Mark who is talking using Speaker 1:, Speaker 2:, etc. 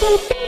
Speaker 1: Boop, boop.